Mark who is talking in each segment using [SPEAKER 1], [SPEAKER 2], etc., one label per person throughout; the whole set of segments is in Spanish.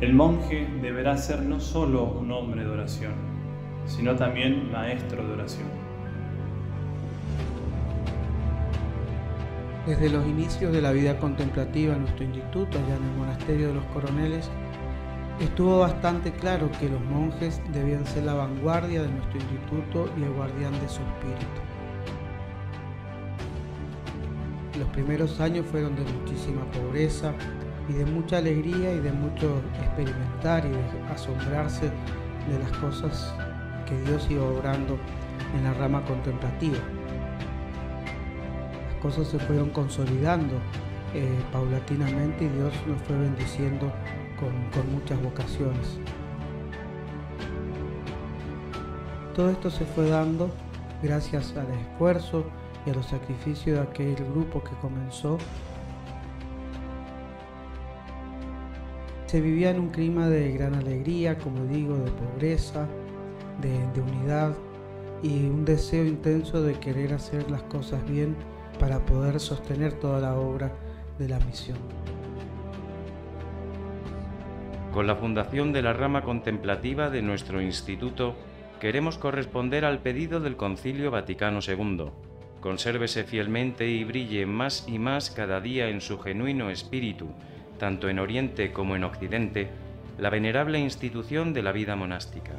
[SPEAKER 1] El monje deberá ser no solo un hombre de oración, sino también maestro de oración.
[SPEAKER 2] Desde los inicios de la vida contemplativa en nuestro instituto, allá en el monasterio de los coroneles, estuvo bastante claro que los monjes debían ser la vanguardia de nuestro instituto y el guardián de su espíritu. Los primeros años fueron de muchísima pobreza, y de mucha alegría y de mucho experimentar y de asombrarse de las cosas que Dios iba obrando en la rama contemplativa. Las cosas se fueron consolidando eh, paulatinamente y Dios nos fue bendiciendo con, con muchas vocaciones. Todo esto se fue dando gracias al esfuerzo y a los sacrificios de aquel grupo que comenzó Se vivía en un clima de gran alegría, como digo, de pobreza, de, unidad y un deseo intenso de querer hacer las cosas bien para poder sostener toda la obra de la misión.
[SPEAKER 3] Con la fundación de la rama contemplativa de nuestro instituto, queremos corresponder al pedido del Concilio Vaticano II. Consérvese fielmente y brille más y más cada día en su genuino espíritu tanto en Oriente como en Occidente, la venerable institución de la vida monástica.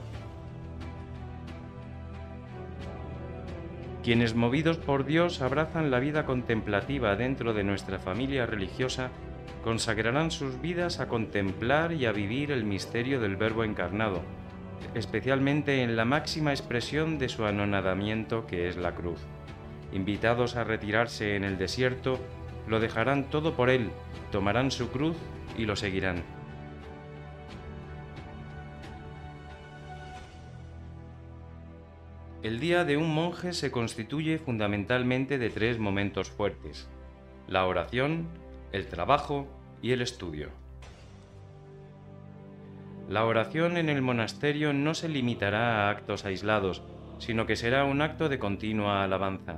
[SPEAKER 3] Quienes movidos por Dios abrazan la vida contemplativa dentro de nuestra familia religiosa, consagrarán sus vidas a contemplar y a vivir el misterio del Verbo encarnado, especialmente en la máxima expresión de su anonadamiento que es la cruz. Invitados a retirarse en el desierto, lo dejarán todo por Él, tomarán su cruz y lo seguirán. El día de un monje se constituye fundamentalmente de tres momentos fuertes, la oración, el trabajo y el estudio. La oración en el monasterio no se limitará a actos aislados, sino que será un acto de continua alabanza.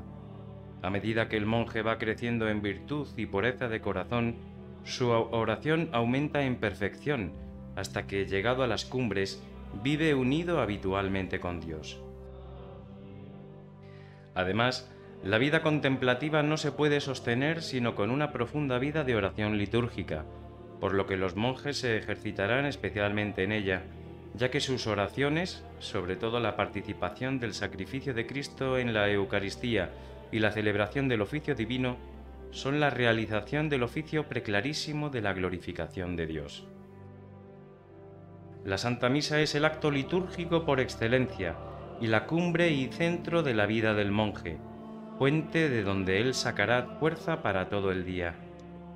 [SPEAKER 3] A medida que el monje va creciendo en virtud y pureza de corazón, su oración aumenta en perfección hasta que, llegado a las cumbres, vive unido habitualmente con Dios. Además, la vida contemplativa no se puede sostener sino con una profunda vida de oración litúrgica, por lo que los monjes se ejercitarán especialmente en ella, ya que sus oraciones, sobre todo la participación del sacrificio de Cristo en la Eucaristía y la celebración del oficio divino son la realización del oficio preclarísimo de la glorificación de Dios. La Santa Misa es el acto litúrgico por excelencia y la cumbre y centro de la vida del monje, fuente de donde él sacará fuerza para todo el día.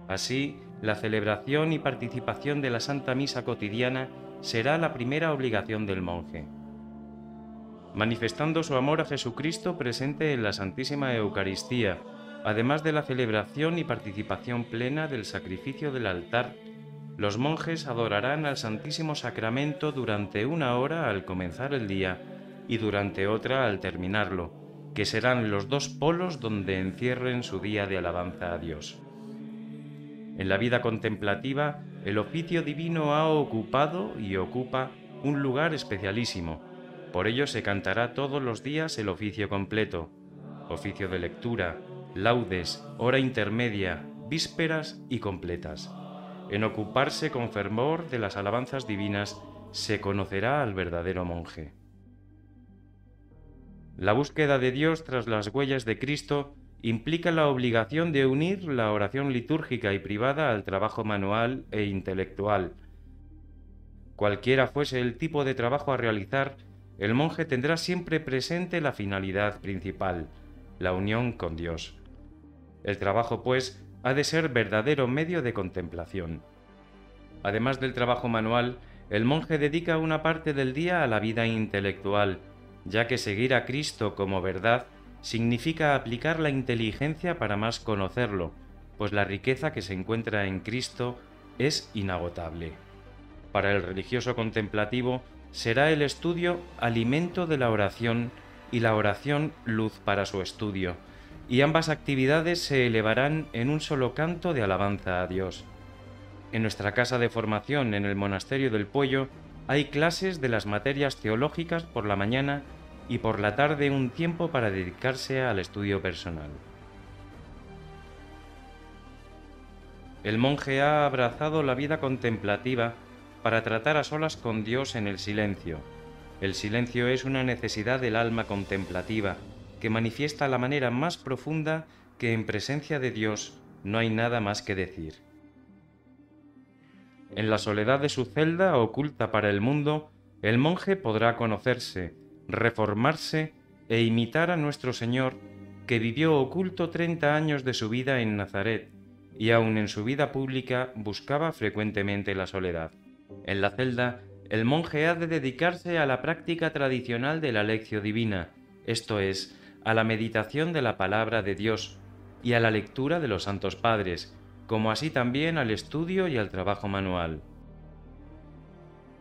[SPEAKER 3] Así, la celebración y participación de la Santa Misa cotidiana será la primera obligación del monje manifestando su amor a Jesucristo presente en la Santísima Eucaristía, además de la celebración y participación plena del sacrificio del altar. Los monjes adorarán al Santísimo Sacramento durante una hora al comenzar el día y durante otra al terminarlo, que serán los dos polos donde encierren su día de alabanza a Dios. En la vida contemplativa, el oficio divino ha ocupado y ocupa un lugar especialísimo, por ello se cantará todos los días el oficio completo, oficio de lectura, laudes, hora intermedia, vísperas y completas. En ocuparse con fervor de las alabanzas divinas se conocerá al verdadero monje. La búsqueda de Dios tras las huellas de Cristo implica la obligación de unir la oración litúrgica y privada al trabajo manual e intelectual. Cualquiera fuese el tipo de trabajo a realizar, el monje tendrá siempre presente la finalidad principal, la unión con Dios. El trabajo, pues, ha de ser verdadero medio de contemplación. Además del trabajo manual, el monje dedica una parte del día a la vida intelectual, ya que seguir a Cristo como verdad significa aplicar la inteligencia para más conocerlo, pues la riqueza que se encuentra en Cristo es inagotable. Para el religioso contemplativo, será el estudio alimento de la oración y la oración luz para su estudio, y ambas actividades se elevarán en un solo canto de alabanza a Dios. En nuestra casa de formación en el Monasterio del Puello hay clases de las materias teológicas por la mañana y por la tarde un tiempo para dedicarse al estudio personal. El monje ha abrazado la vida contemplativa para tratar a solas con Dios en el silencio. El silencio es una necesidad del alma contemplativa que manifiesta la manera más profunda que en presencia de Dios no hay nada más que decir. En la soledad de su celda oculta para el mundo, el monje podrá conocerse, reformarse e imitar a nuestro Señor, que vivió oculto treinta años de su vida en Nazaret, y aun en su vida pública buscaba frecuentemente la soledad. En la celda, el monje ha de dedicarse a la práctica tradicional de la lección divina, esto es, a la meditación de la palabra de Dios y a la lectura de los santos padres, como así también al estudio y al trabajo manual.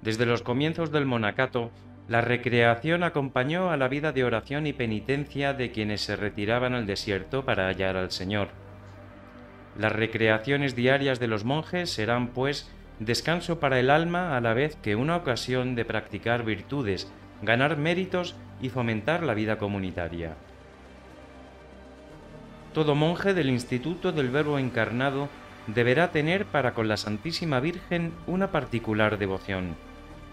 [SPEAKER 3] Desde los comienzos del monacato, la recreación acompañó a la vida de oración y penitencia de quienes se retiraban al desierto para hallar al Señor. Las recreaciones diarias de los monjes serán, pues, descanso para el alma a la vez que una ocasión de practicar virtudes, ganar méritos y fomentar la vida comunitaria. Todo monje del Instituto del Verbo Encarnado deberá tener para con la Santísima Virgen una particular devoción.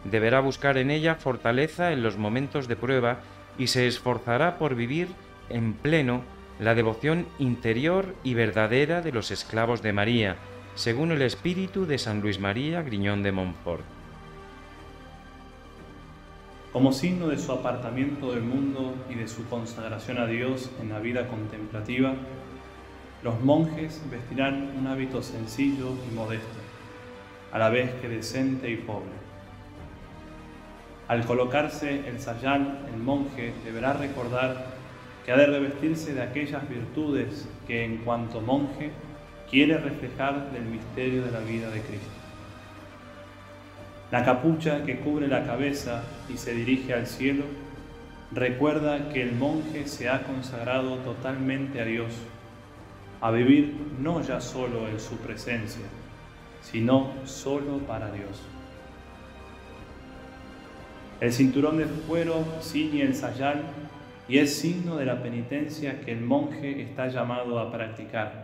[SPEAKER 3] Deberá buscar en ella fortaleza en los momentos de prueba y se esforzará por vivir en pleno la devoción interior y verdadera de los esclavos de María, según el espíritu de San Luis María Griñón de Montfort.
[SPEAKER 1] Como signo de su apartamiento del mundo y de su consagración a Dios en la vida contemplativa, los monjes vestirán un hábito sencillo y modesto, a la vez que decente y pobre. Al colocarse el sayán, el monje deberá recordar que ha de revestirse de aquellas virtudes que en cuanto monje quiere reflejar del misterio de la vida de Cristo. La capucha que cubre la cabeza y se dirige al cielo recuerda que el monje se ha consagrado totalmente a Dios, a vivir no ya solo en su presencia, sino solo para Dios. El cinturón de cuero ciñe el sayal y es signo de la penitencia que el monje está llamado a practicar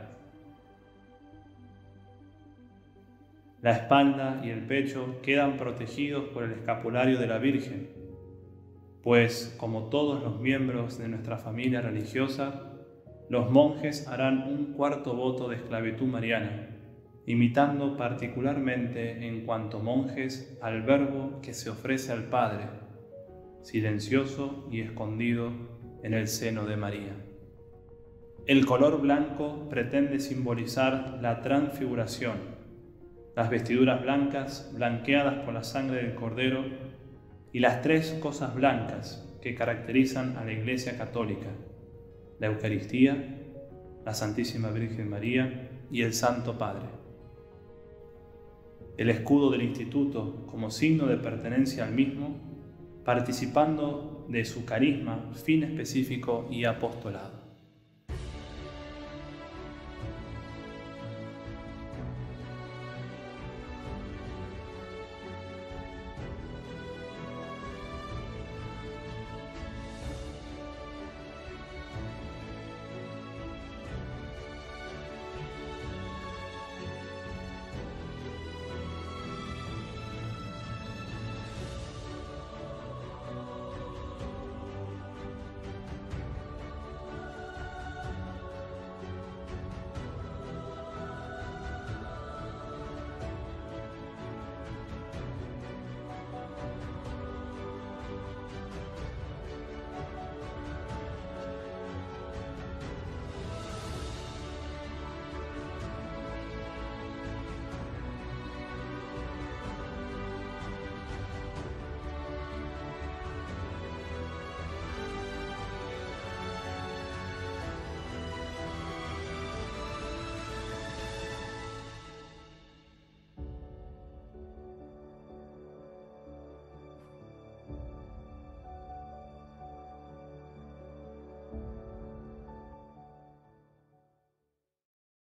[SPEAKER 1] La espalda y el pecho quedan protegidos por el escapulario de la Virgen, pues como todos los miembros de nuestra familia religiosa, los monjes harán un cuarto voto de esclavitud mariana, imitando particularmente en cuanto monjes al verbo que se ofrece al Padre, silencioso y escondido en el seno de María. El color blanco pretende simbolizar la transfiguración las vestiduras blancas, blanqueadas por la sangre del Cordero, y las tres cosas blancas que caracterizan a la Iglesia Católica, la Eucaristía, la Santísima Virgen María y el Santo Padre. El escudo del instituto como signo de pertenencia al mismo, participando de su carisma, fin específico y apostolado.